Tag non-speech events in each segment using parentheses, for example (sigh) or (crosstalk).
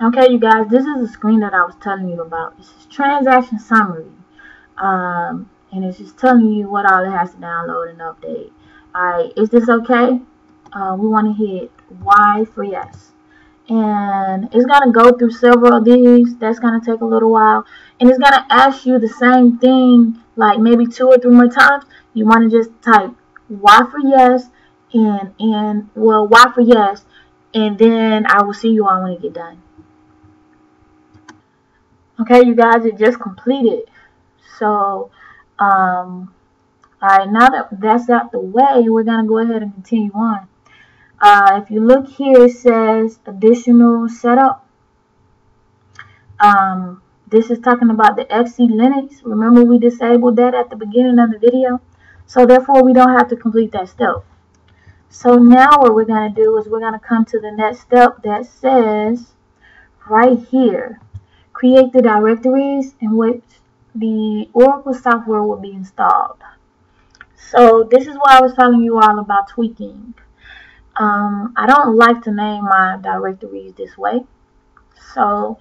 Okay, you guys, this is the screen that I was telling you about. This is transaction summary. Um, and it's just telling you what all it has to download and update. Alright, is this okay? Uh, we want to hit Y for yes. And it's going to go through several of these. That's going to take a little while. And it's going to ask you the same thing like maybe two or three more times. You want to just type Y for yes and, and well, Y for yes. And then I will see you all when you get done. Okay, you guys, it just completed. So, um, all right, now that that's out the way, we're going to go ahead and continue on. Uh, if you look here, it says additional setup. Um, this is talking about the SELinux. Remember we disabled that at the beginning of the video? So therefore, we don't have to complete that step. So now what we're going to do is we're going to come to the next step that says right here, create the directories in which the Oracle software will be installed. So this is why I was telling you all about tweaking. Um, I don't like to name my directories this way. So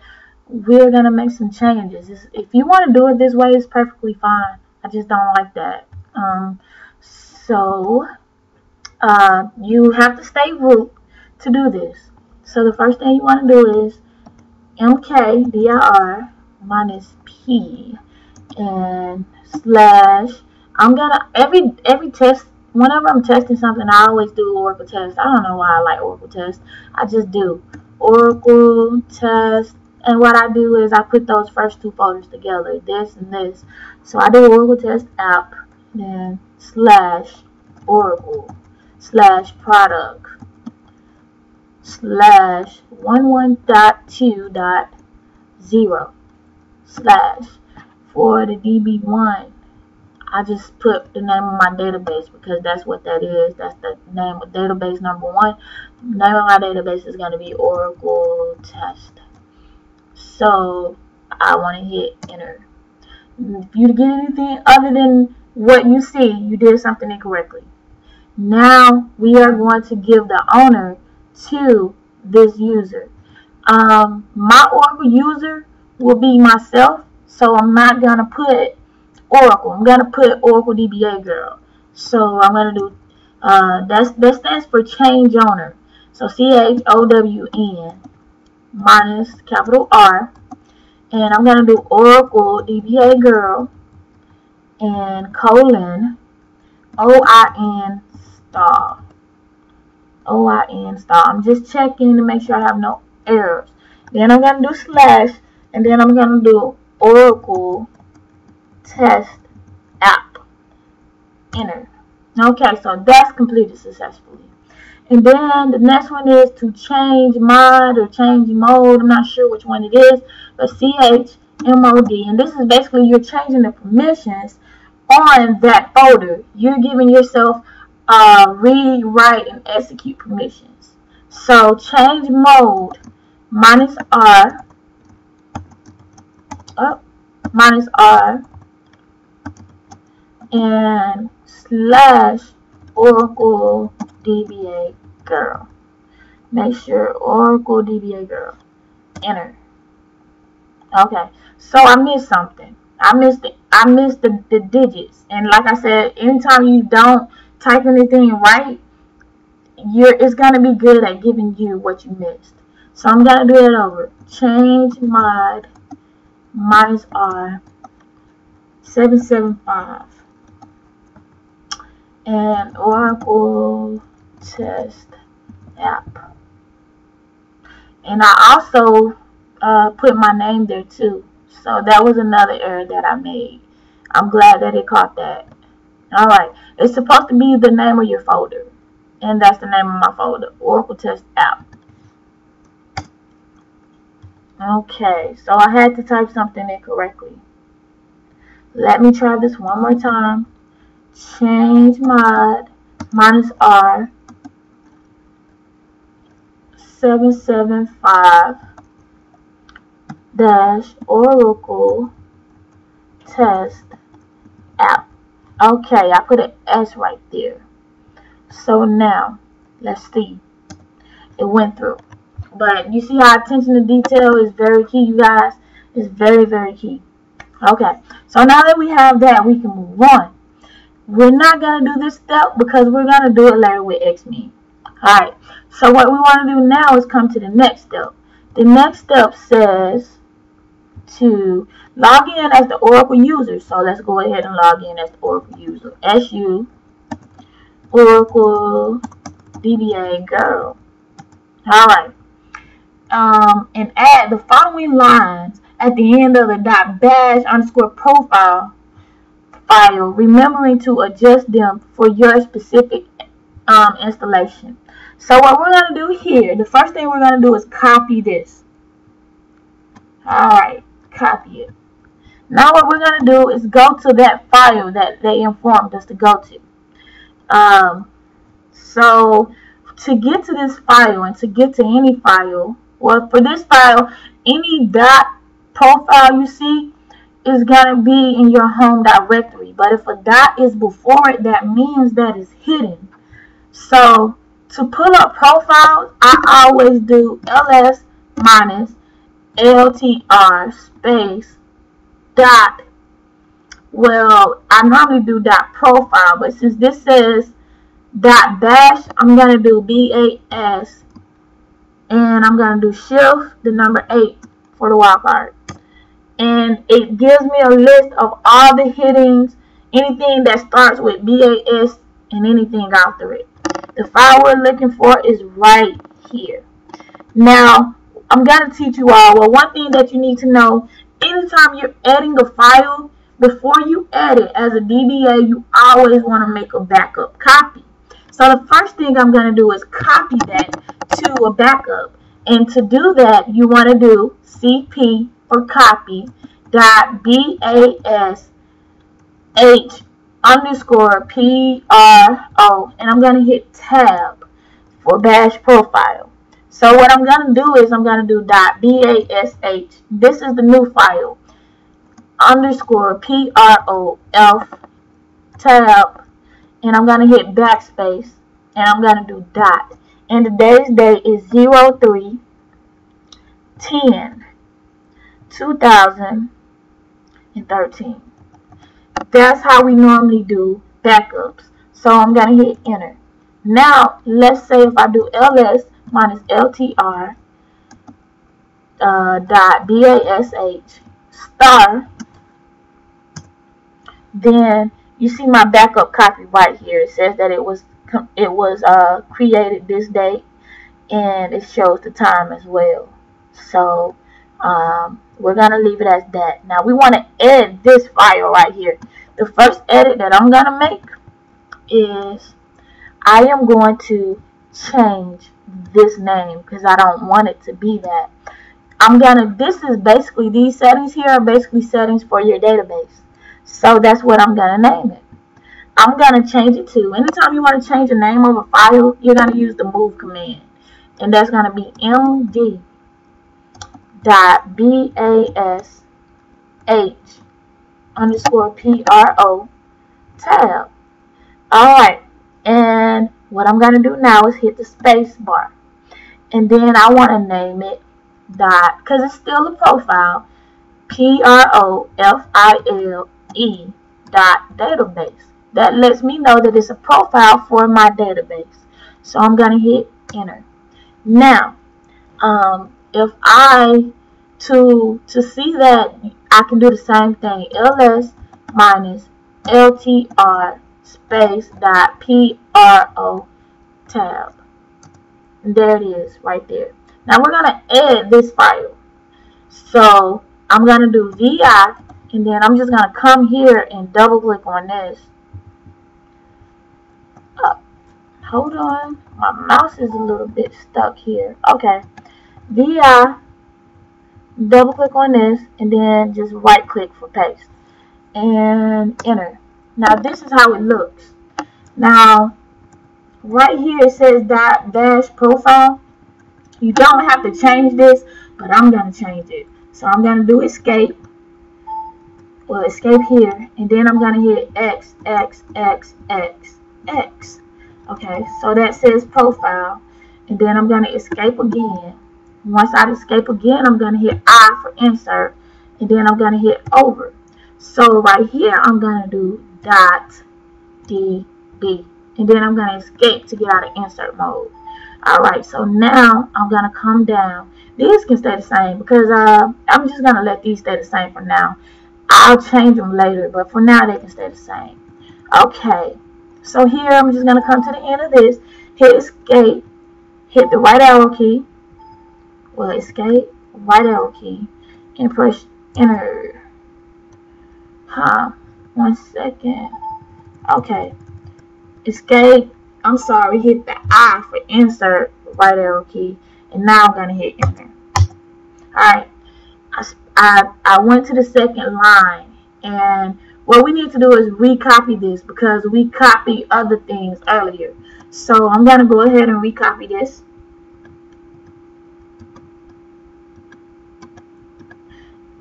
we're going to make some changes. If you want to do it this way, it's perfectly fine. I just don't like that. Um, so uh, you have to stay root to do this. So the first thing you want to do is mkdir minus p and slash I'm gonna every every test whenever I'm testing something I always do Oracle test. I don't know why I like Oracle test. I just do Oracle test and what I do is I put those first two folders together, this and this. So I do Oracle test app, then slash Oracle slash product slash 11.2.0 slash for the DB1 I just put the name of my database because that's what that is. That's the name of database number one. The name of my database is going to be Oracle Test. So I want to hit enter. If you get anything other than what you see, you did something incorrectly. Now we are going to give the owner to this user. Um, my Oracle user will be myself, so I'm not going to put Oracle. I'm going to put Oracle DBA girl. So I'm going to do, uh, that's, that stands for change owner. So C-H-O-W-N minus capital R. And I'm going to do Oracle DBA girl and colon O-I-N star. O-I-N star. I'm just checking to make sure I have no errors. Then I'm going to do slash and then I'm going to do Oracle test app. Enter. Okay, so that's completed successfully. And then the next one is to change mod or change mode. I'm not sure which one it is, but CHMOD. And this is basically you're changing the permissions on that folder. You're giving yourself uh, read, write, and execute permissions. So change mode minus R oh, minus R and slash Oracle DBA girl. Make sure Oracle DBA girl. Enter. Okay, so I missed something. I missed it. I missed the, the digits. And like I said, anytime you don't type anything right, you're it's gonna be good at giving you what you missed. So I'm gonna do it over. Change mod minus R 775 and Oracle test app. And I also uh, put my name there too. So that was another error that I made. I'm glad that it caught that. Alright, it's supposed to be the name of your folder. And that's the name of my folder, Oracle Test App. Okay, so I had to type something incorrectly. Let me try this one more time change mod minus R 775 dash Oracle test app. Okay, I put an S right there. So now, let's see. It went through. But you see how attention to detail is very key, you guys? It's very, very key. Okay, so now that we have that, we can move on. We're not going to do this step because we're going to do it later with Xming. Alright, so what we want to do now is come to the next step. The next step says to log in as the Oracle user. So let's go ahead and log in as the Oracle user. SU Oracle DBA girl. Alright. Um, and add the following lines at the end of the dot bash underscore profile file, remembering to adjust them for your specific um, installation. So what we're going to do here, the first thing we're going to do is copy this. Alright, copy it. Now what we're going to do is go to that file that they informed us to go to. Um, so to get to this file and to get to any file, well for this file, any dot profile you see is going to be in your home directory. But if a dot is before it, that means that it's hidden. So to pull up profiles, I always do ls minus ltr space dot. Well, I normally do dot profile, but since this says dot bash, I'm to do bas and I'm to do shift the number 8 for the wildcard. And it gives me a list of all the headings, anything that starts with BAS and anything after it. The file we're looking for is right here. Now, I'm going to teach you all. Well, one thing that you need to know, anytime you're adding a file, before you add it as a DBA, you always want to make a backup copy. So the first thing I'm going to do is copy that to a backup. And to do that, you want to do CP for copy dot BAS H underscore P R O and I'm going to hit tab for bash profile. So what I'm going to do is I'm going to do dot BASH. This is the new file. Underscore P R O F tab and I'm going to hit backspace and I'm going to do dot. And today's date is 03 10 2013. That's how we normally do backups. So I'm going to hit enter. Now, let's say if I do ls minus ltr uh, dot bash star, then you see my backup copy right here. It says that it was it was uh, created this date, and it shows the time as well. So um, we're going to leave it as that. Now we want to edit this file right here. The first edit that I'm going to make is I am going to change this name because I don't want it to be that. I'm to, this is basically, these settings here are basically settings for your database. So that's what I'm to name it. I'm to change it to, anytime you want to change the name of a file, you're to use the move command. And that's to be mv dot H underscore P R O tab. Alright, and what I'm going to do now is hit the space bar. And then I want to name it dot, because it's still a profile, P R O F I L E dot database. That lets me know that it's a profile for my database. So I'm going to hit enter. Now, um, if I to to see that I can do the same thing ls minus ltr space dot pro tab. And there it is right there. Now we're gonna edit this file. So I'm gonna do vi and then I'm just gonna come here and double click on this. Oh, hold on. My mouse is a little bit stuck here. Okay. Vi double click on this and then just right click for paste. And enter now this is how it looks. Now right here it says dot bash profile. You don't have to change this but I'm gonna change it. So I'm gonna do escape. Well escape here and then I'm gonna hit X X X X X. Okay so that says profile. And then I'm gonna escape again. Once I escape again, I'm going to hit I for insert, and then I'm going to hit over. So right here, I'm going to do dot DB, and then I'm going to escape to get out of insert mode. All right, so now I'm going to come down. These can stay the same because uh, I'm just going to let these stay the same for now. I'll change them later, but for now they can stay the same. Okay, so here I'm just going to come to the end of this, hit escape, hit the right arrow key, well escape, right arrow key, and press enter. Huh, one second. Okay, escape, I'm sorry, hit the I for insert, right arrow key, and now I'm going to hit enter. Alright, I, I, I went to the second line, and what we need to do is recopy this because we copied other things earlier. So I'm going to go ahead and recopy this.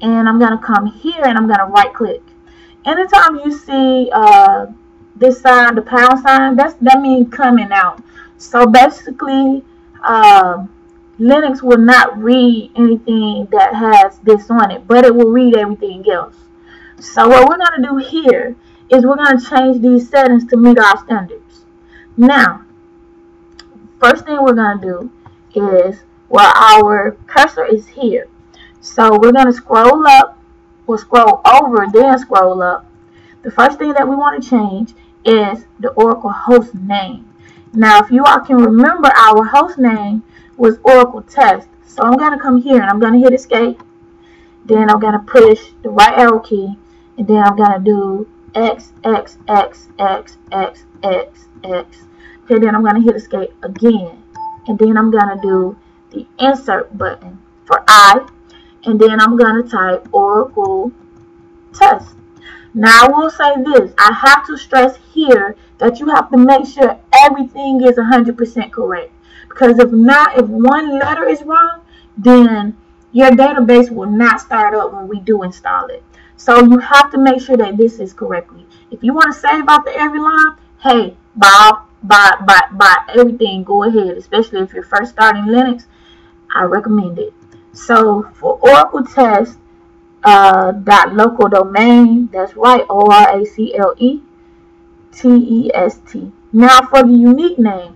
And I'm going to come here and I'm going to right click. Anytime you see uh, this sign, the pound sign, that's that means coming out. So basically, uh, Linux will not read anything that has this on it, but it will read everything else. So what we're going to do here is we're going to change these settings to meet our standards. Now, first thing we're going to do is, well, our cursor is here. So we're going to scroll up, we'll scroll over, then scroll up. The first thing that we want to change is the Oracle host name. Now, if you all can remember, our host name was Oracle Test. So I'm going to come here and I'm going to hit escape. Then I'm going to push the right arrow key and then I'm gonna do X X X X X X X. Okay, then I'm gonna hit escape again, and then I'm gonna do the insert button for I, and then I'm gonna type Oracle test. Now I will say this: I have to stress here that you have to make sure everything is 100% correct, because if not, if one letter is wrong, then your database will not start up when we do install it. So you have to make sure that this is correctly. If you want to save out the every line, hey, by, by, by, by everything, go ahead. Especially if you're first starting Linux, I recommend it. So for Oracle test, uh, dot local domain, that's right, O R A C L E T E S T. Now for the unique name,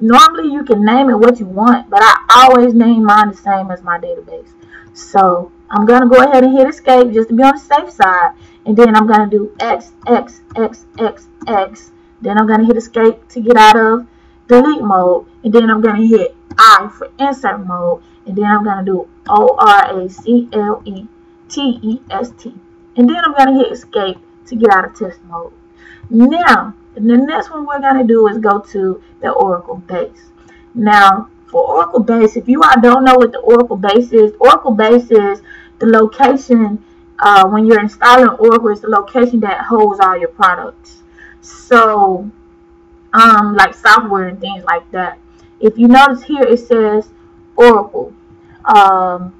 normally you can name it what you want, but I always name mine the same as my database. So I'm going to go ahead and hit escape just to be on the safe side. And then I'm going to do X, X, X, X, X. Then I'm going to hit escape to get out of delete mode. And then I'm going to hit I for insert mode. And then I'm going to do O-R-A-C-L-E-T-E-S-T. And then I'm going to hit escape to get out of test mode. Now, the next one we're going to do is go to the Oracle base. Now, for Oracle base, if you all don't know what the Oracle base is, Oracle base is the location uh, when you're installing Oracle is the location that holds all your products. So, um, like software and things like that. If you notice here, it says Oracle. Um,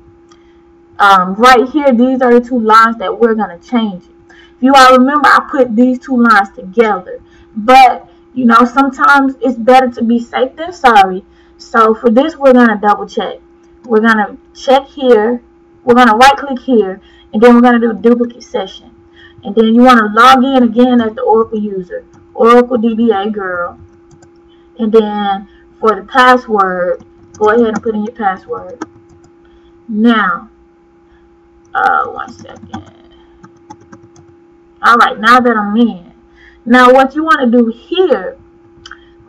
um, right here, these are the two lines that we're going to change. If you all remember, I put these two lines together. But, you know, sometimes it's better to be safe than sorry. So for this, we're going to double check. We're going to check here. We're going to right click here. And then we're going to do duplicate session. And then you want to log in again as the Oracle user. Oracle DBA girl. And then for the password, go ahead and put in your password. Now, uh, one second. Alright, now that I'm in. Now what you want to do here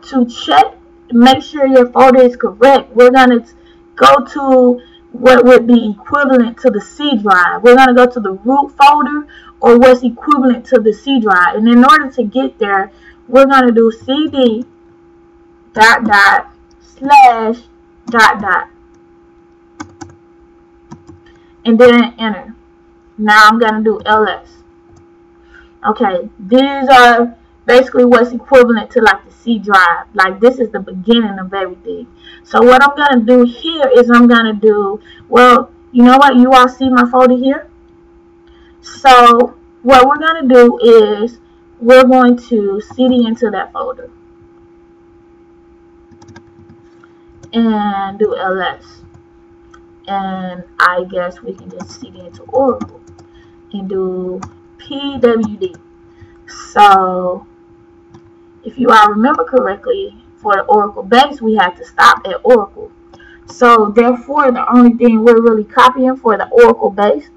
to check make sure your folder is correct. We're going to go to what would be equivalent to the C drive. We're going to go to the root folder or what's equivalent to the C drive. And in order to get there, we're going to do cd dot dot slash dot dot. And then enter. Now I'm going to do ls. Okay, these are basically what's equivalent to like the C drive. Like this is the beginning of everything. So what I'm going to do here is I'm going to do, well, you know what? You all see my folder here? So what we're going to do is we're going to cd into that folder. And do ls. And I guess we can just cd into Oracle and do pwd. So if you all remember correctly, for the Oracle base, we had to stop at Oracle. So therefore, the only thing we're really copying for the Oracle base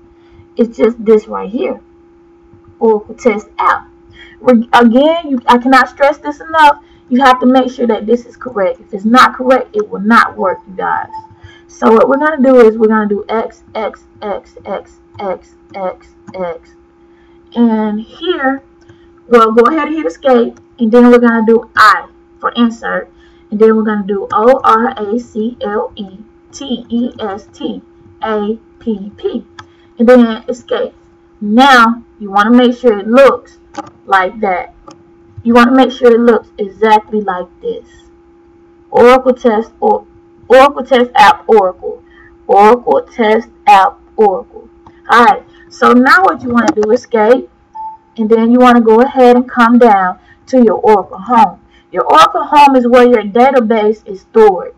is just this right here, Oracle test app. Again, you, I cannot stress this enough. You have to make sure that this is correct. If it's not correct, it will not work, you guys. So what we're going to do is we're going to do X, X, X, X, X, X, X. And here, we'll go ahead and hit escape. And then we're going to do I for insert. And then we're going to do O-R-A-C-L-E-T-E-S-T-A-P-P. And then escape. Now, you want to make sure it looks like that. You want to make sure it looks exactly like this. Oracle test or Oracle test app Oracle. Oracle test app Oracle. Alright, so now what you want to do is escape. And then you want to go ahead and come down to your Oracle home. Your Oracle home is where your database is stored.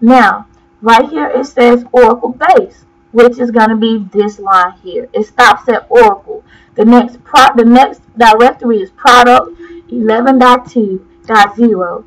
Now, right here it says Oracle base, which is going to be this line here. It stops at Oracle. The next pro the next directory is product 11.2.0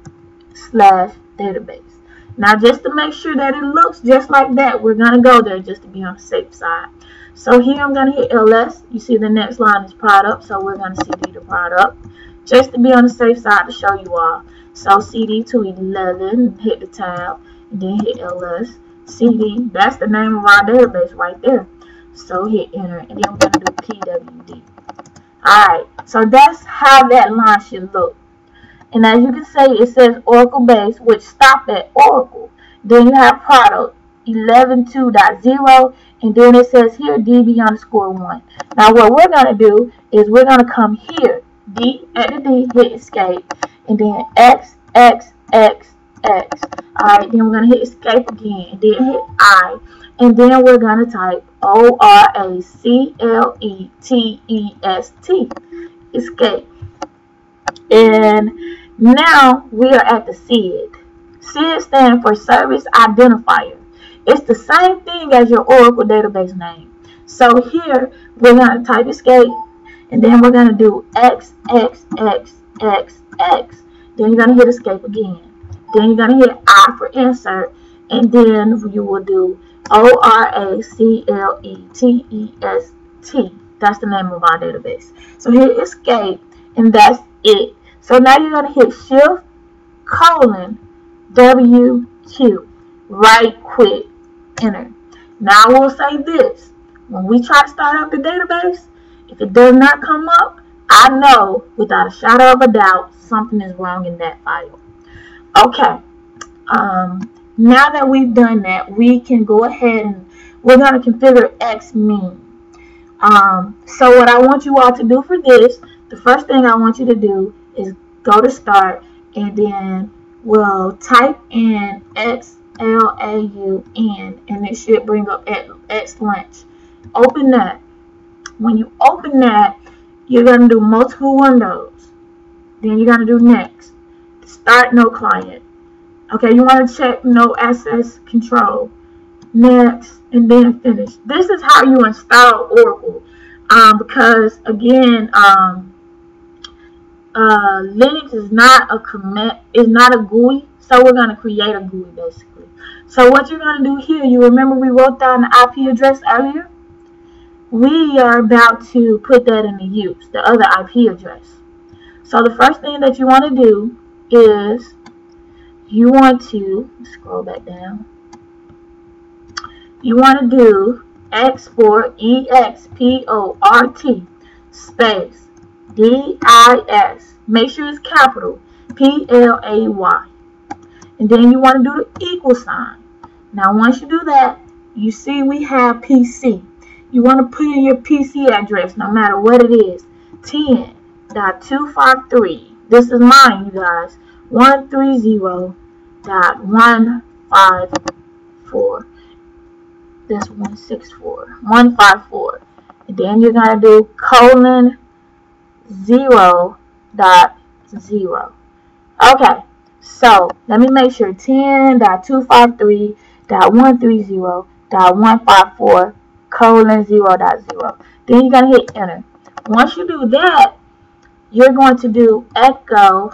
slash database. Now, just to make sure that it looks just like that, we're going to go there just to be on the safe side. So here I'm going to hit ls. You see the next line is product, so we're going to cd the product just to be on the safe side to show you all. So CD to 11, hit the tab, and then hit ls. CD, that's the name of our database right there. So hit enter, and then I'm going to do PWD. Alright, so that's how that line should look. And as you can see, it says Oracle base, which stop at Oracle. Then you have product 11.2.0, and then it says here DB underscore 1. Now what we're going to do is we're going to come here D at the D, hit escape, and then X, X, X, X. Alright, then we're going to hit escape again, and then hit I, and then we're going to type O-R-A-C-L-E-T-E-S-T, escape. And now we are at the SID. SID stands for Service Identifier. It's the same thing as your Oracle database name. So here, we're going to type escape, and then we're going to do X, X, X, X, X. Then you're going to hit escape again. Then you're going to hit I for insert. And then you will do O-R-A-C-L-E-T-E-S-T. That's the name of our database. So hit escape and that's it. So now you're going to hit shift colon W2 Right quick. Enter. Now I will say this. When we try to start up the database, if it does not come up, I know without a shadow of a doubt something is wrong in that file. Okay. Um, now that we've done that, we can go ahead and we're going to configure Xming. Um, so what I want you all to do for this, the first thing I want you to do is go to start and then we'll type in X L A U N and it should bring up XLaunch. Open that when you open that, you're going to do multiple windows. Then you're going to do next. Start no client. Okay, you want to check no access control. Next, and then finish. This is how you install Oracle. Um, because again, um, uh, Linux is not a commit, is not a GUI, so we're going to create a GUI basically. So what you're going to do here, you remember we wrote down the IP address earlier? we are about to put that into use, the other IP address. So the first thing that you want to do is you want to scroll back down. You want to do export E-X-P-O-R-T space D-I-S. Make sure it's capital P-L-A-Y. And then you want to do the equal sign. Now once you do that, you see we have PC you want to put in your PC address no matter what it is. 10.253. This is mine, you guys. 130.154. This 164. 154. And then you're going to do colon 0 dot 0. Okay. So let me make sure 10.253.130 dot one five four colon zero dot zero. Then you're gonna hit enter. Once you do that, you're going to do echo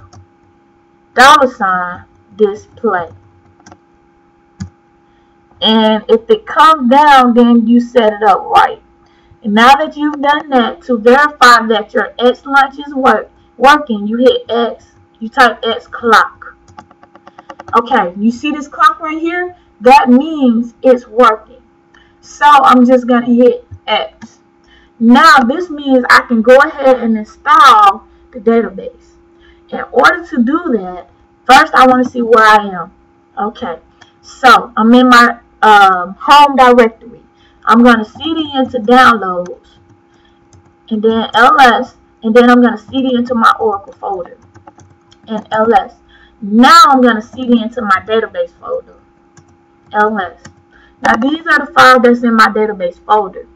dollar sign display. And if it comes down, then you set it up right. Now that you've done that, to verify that your XLaunch is work, working, you hit X, you type X clock. Okay, you see this clock right here? That means it's working. So I'm just going to hit X. Now this means I can go ahead and install the database. In order to do that, first I want to see where I am. Okay, so I'm in my um, home directory. I'm going to cd into downloads and then ls and then I'm going to cd into my Oracle folder and ls. Now I'm going to cd into my database folder ls. Now these are the files that's in my database folder.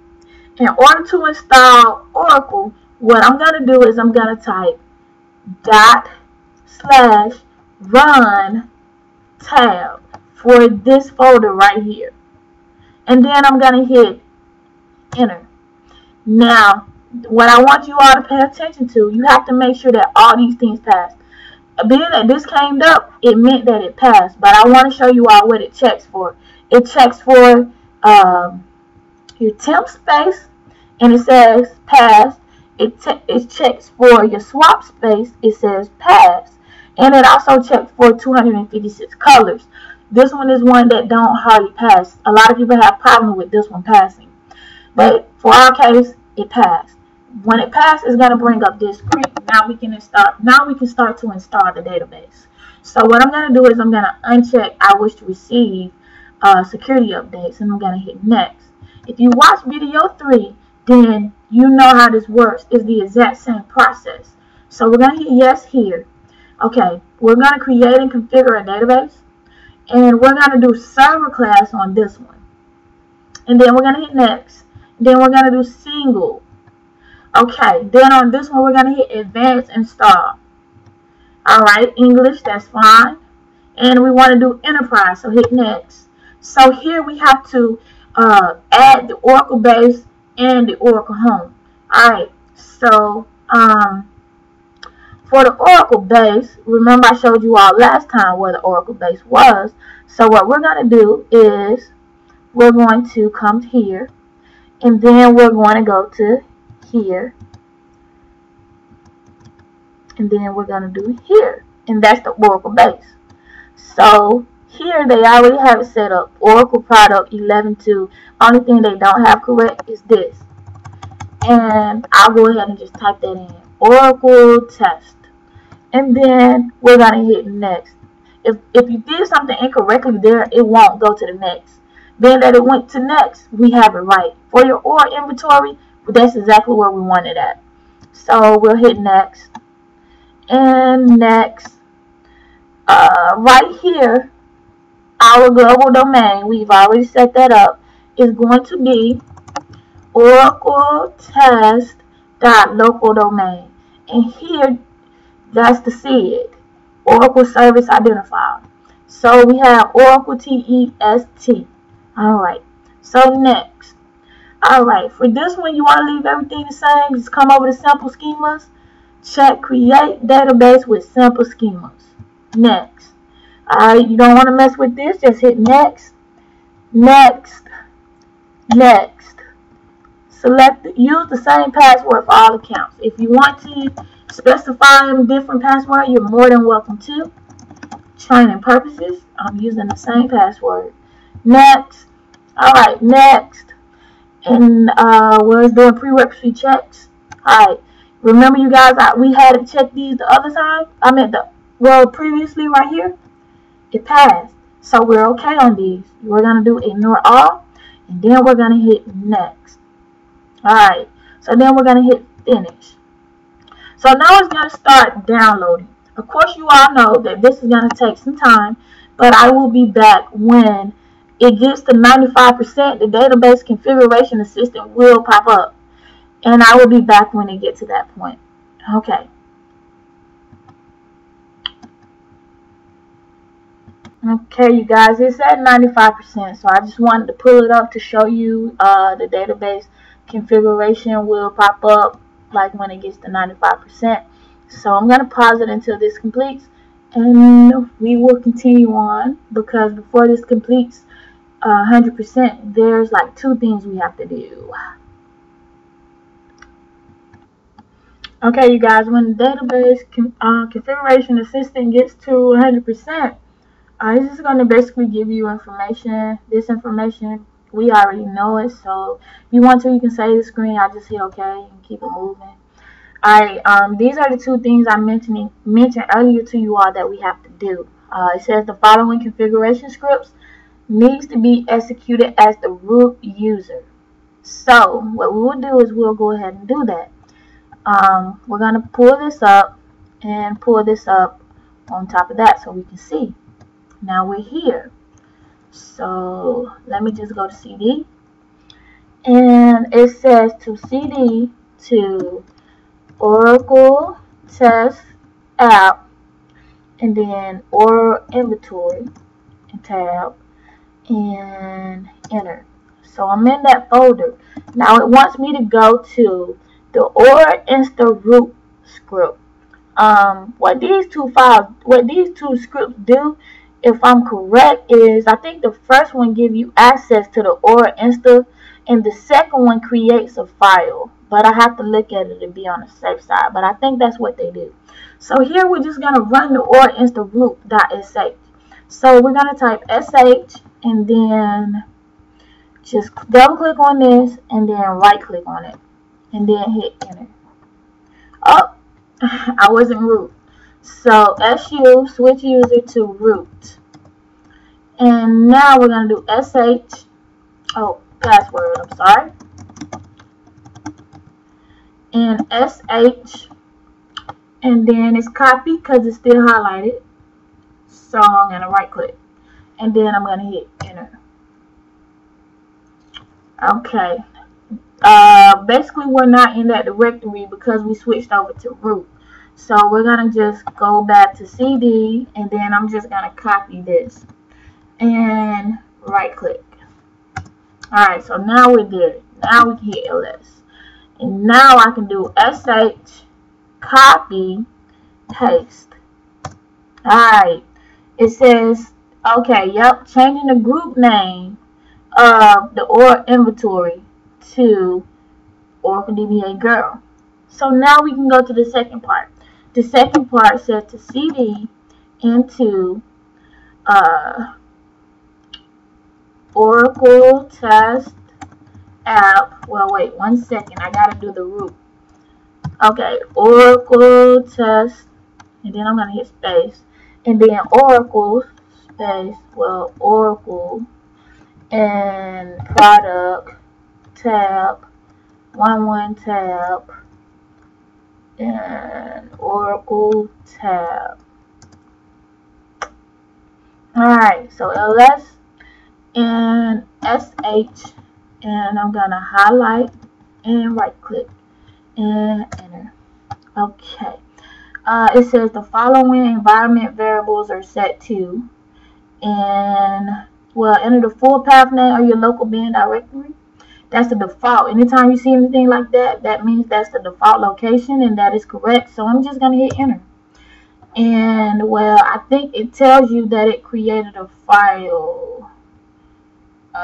In order to install Oracle, what I'm going to do is I'm going to type dot slash run tab for this folder right here. And then I'm going to hit enter. Now, what I want you all to pay attention to, you have to make sure that all these things pass. Being that this came up, it meant that it passed. But I want to show you all what it checks for. It checks for um, your temp space, and it says pass. It, it checks for your swap space, it says pass. And it also checks for 256 colors. This one is one that don't hardly pass. A lot of people have problem with this one passing. But for our case, it passed. When it passes, it's going to bring up this screen. Now we can start. Now we can start to install the database. So what I'm going to do is I'm going to uncheck I wish to receive uh, security updates, and I'm going to hit next. If you watch video three, then you know how this works. It's the exact same process. So we're going to hit yes here. Okay, we're going to create and configure a database. And we're going to do server class on this one. And then we're going to hit next. Then we're going to do single. Okay, then on this one, we're going to hit advanced install. Alright, English, that's fine. And we want to do enterprise, so hit next. So here we have to uh, add the Oracle base and the Oracle home. Alright, so um, for the Oracle base, remember I showed you all last time where the Oracle base was. So what we're going to do is we're going to come here and then we're going to go to here and then we're going to do here and that's the Oracle base. So here they already have it set up Oracle product 11.2 only thing they don't have correct is this and I'll go ahead and just type that in Oracle test and then we're going to hit next. If, if you did something incorrectly there, it won't go to the next. Being that it went to next, we have it right. For your OR inventory, that's exactly where we want it at. So we'll hit next. And next, uh, right here, our global domain, we've already set that up, is going to be oracle test dot local domain. And here that's the SID, Oracle Service Identifier. So we have Oracle TEST. Alright, so next. Alright, for this one, you want to leave everything the same. Just come over to Simple Schemas. Check Create Database with Simple Schemas. Next. Alright, you don't want to mess with this. Just hit Next. Next. Next. Select, use the same password for all accounts. If you want to specifying different password, you're more than welcome to. Training purposes, I'm using the same password. Next. Alright, next. And uh, we're doing prerequisite checks. Alright. Remember you guys, I, we had to check these the other time? I meant the, well, previously right here. It passed. So we're okay on these. We're going to do ignore all. And then we're going to hit next. Alright. So then we're going to hit finish. So now it's going to start downloading. Of course, you all know that this is going to take some time, but I will be back when it gets to 95%. The database configuration assistant will pop up, and I will be back when it gets to that point. Okay. Okay, you guys, it's at 95%, so I just wanted to pull it up to show you uh, the database configuration will pop up like when it gets to 95%. So I'm going to pause it until this completes, and we will continue on because before this completes 100%, uh, there's like two things we have to do. Okay, you guys, when the database uh, configuration assistant gets to 100%, uh, it's just going to basically give you information. This information, we already know it. So if you want to, you can save the screen. I just hit OK and keep it moving. Alright, um, these are the two things I mentioned, mentioned earlier to you all that we have to do. Uh, it says the following configuration scripts needs to be executed as the root user. So what we will do is we'll go ahead and do that. Um, we're going to pull this up and pull this up on top of that so we can see. Now we're here. So let me just go to CD. And it says to CD to Oracle Test App and then Aura Inventory and tab and enter. So I'm in that folder. Now it wants me to go to the orainstRoot script. Um, what these two files, what these two scripts do if I'm correct, is I think the first one give you access to the Aura Insta, and the second one creates a file. But I have to look at it to be on the safe side. But I think that's what they do. So here we're just gonna run the orainstRoot.sh. So we're gonna type sh and then just double click on this and then right click on it and then hit enter. Oh, (laughs) I wasn't root. So SU, switch user to root. And now we're going to do SH, oh, password, I'm sorry. And SH, and then it's copy because it's still highlighted. So I'm going to right click. And then I'm going to hit enter. Okay. Uh, basically, we're not in that directory because we switched over to root. So we're going to just go back to CD and then I'm just going to copy this and right click. Alright, so now we're there. Now we can hit ls. And now I can do sh, copy, paste. Alright, it says, okay, yep, changing the group name of the oraInventory to Oracle DBA Girl. So now we can go to the second part. The second part says to CD into uh, Oracle Test App. Well, wait one second. I got to do the root. Okay, Oracle Test, and then I'm to hit space. And then Oracle space, well, Oracle and product tab, one one tab, and Oracle tab. Alright, so ls and sh, and I'm gonna highlight and right click and enter. Okay. Uh, it says the following environment variables are set to, and well, enter the full path name of your local bin directory. That's the default. Anytime you see anything like that, that means that's the default location and that is correct. So I'm just going to hit enter. And well, I think it tells you that it created a file. Uh,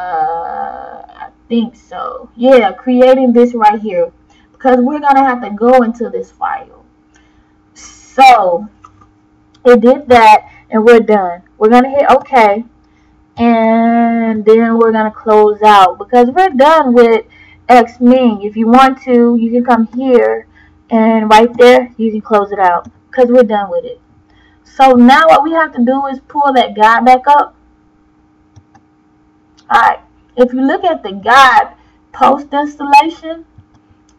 I think so. Yeah, creating this right here. Because we're going to have to go into this file. So, it did that and we're done. We're going to hit OK and then we're gonna close out because we're done with Xming. If you want to, you can come here and right there you can close it out because we're done with it. So now what we have to do is pull that guide back up. Alright, if you look at the guide post installation,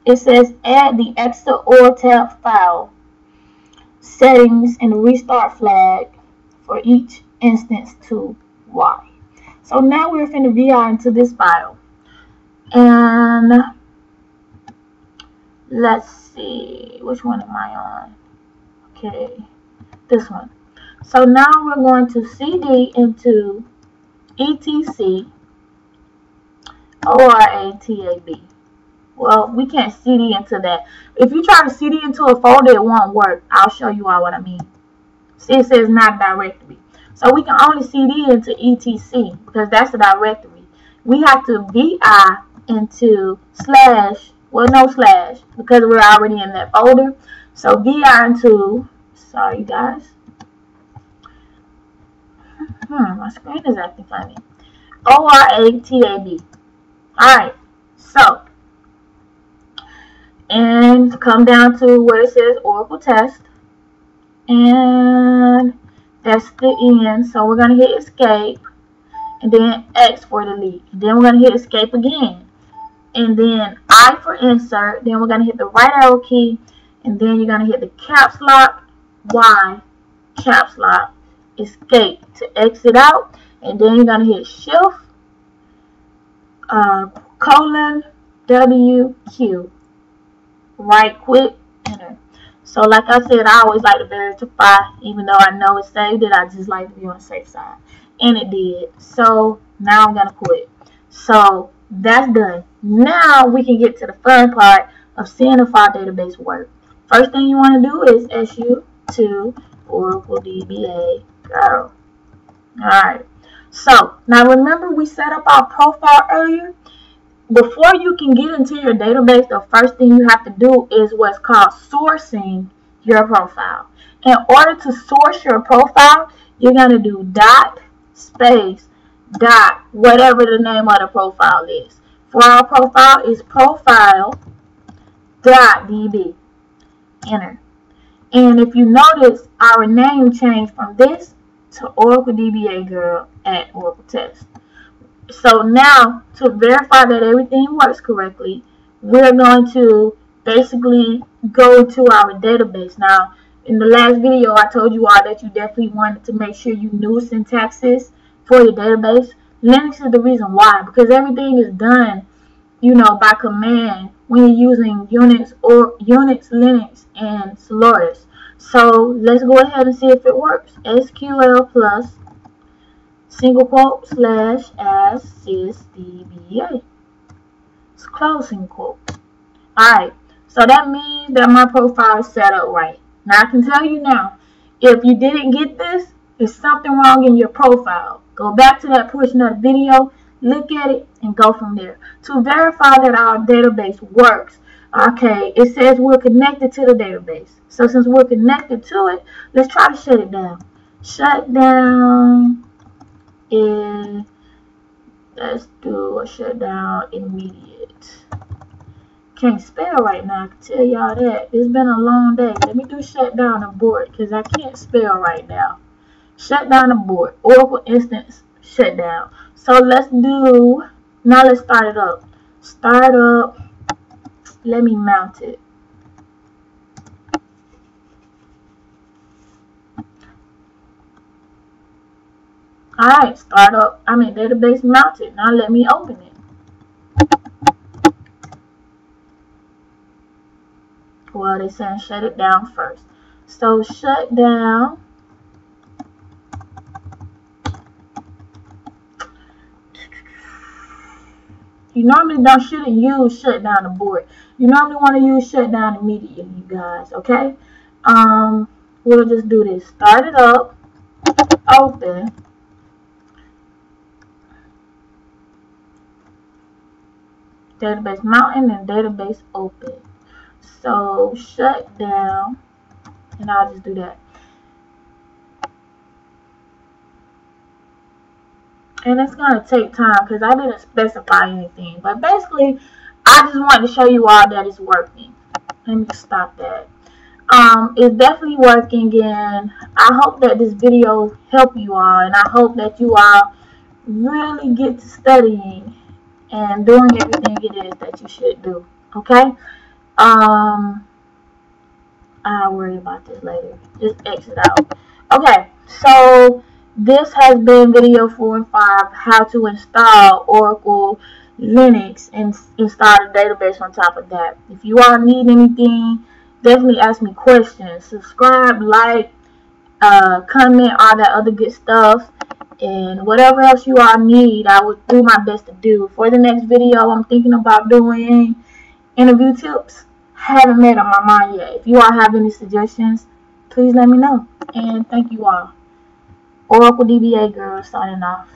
it says add the extra oratab file settings and restart flag for each instance to Y. So now we're going to VR into this file. And let's see, which one am I on? Okay, this one. So now we're going to CD into ETC or ORATAB. Well, we can't CD into that. If you try to CD into a folder, it won't work. I'll show you all what I mean. See, it says not directory. So we can only CD into ETC because that's the directory. We have to VI into slash, well, no slash because we're already in that folder. So VI into, sorry guys. Hmm, my screen is acting funny. O-R-A-T-A-B. Alright, so, and come down to where it says Oracle test. And that's the end. So we're going to hit escape. And then X for delete. Then we're going to hit escape again. And then I for insert. Then we're going to hit the right arrow key. And then you're going to hit the caps lock. Y caps lock. Escape to exit out. And then you're going to hit shift uh, colon WQ. Right quick, enter. So like I said, I always like to verify, even though I know it's saved it, I just like to be on the safe side. And it did. So now I'm to quit. So that's done. Now we can get to the fun part of seeing if our database works. First thing you want to do is SU to Oracle DBA Girl. Alright. So, now remember we set up our profile earlier? Before you can get into your database, the first thing you have to do is what's called sourcing your profile. In order to source your profile, you're going to do dot space dot whatever the name of the profile is. For our profile is profile dot db. Enter. And if you notice, our name changed from this to Oracle DBA Girl at Oracle Test. So now, to verify that everything works correctly, we're going to basically go to our database. Now, in the last video, I told you all that you definitely wanted to make sure you knew syntaxes for your database. Linux is the reason why, because everything is done, you know, by command when you're using Unix or Unix, Linux, and Solaris. So let's go ahead and see if it works. SQL plus single quote slash as sysdba. It's closing quote. Alright, so that means that my profile is set up right. Now I can tell you now, if you didn't get this, there's something wrong in your profile. Go back to that portion of the video, look at it, and go from there. To verify that our database works, okay, it says we're connected to the database. So since we're connected to it, let's try to shut it down. Shut down and let's do a shutdown immediate. Can't spell right now, I can tell y'all that. It's been a long day. Let me do shutdown abort because I can't spell right now. Shutdown abort. Oracle instance shutdown. So let's do, now let's start it up. Start up. Let me mount it. Alright, startup, I mean database mounted. Now let me open it. Well, they saying shut it down first. So shut down. You normally don't shouldn't use shut down abort. You normally want to use shut down immediately, you guys. Okay. Um, we'll just do this. Start it up. Open. Database mounted and database open. So shut down, and I'll just do that. And it's going to take time because I didn't specify anything. But basically, I just wanted to show you all that it's working. Let me stop that. Um, it's definitely working and I hope that this video help you all and I hope that you all really get to studying and doing everything it is that you should do. Okay? Um, I'll worry about this later. Just exit out. Okay, so this has been video 4 and 5, how to install Oracle Linux and install a database on top of that. If you all need anything, definitely ask me questions. Subscribe, like, uh, comment, all that other good stuff. And whatever else you all need, I will do my best to do. For the next video, I'm thinking about doing interview tips. Haven't made up my mind yet. If you all have any suggestions, please let me know. And thank you all. Oracle DBA girl signing off.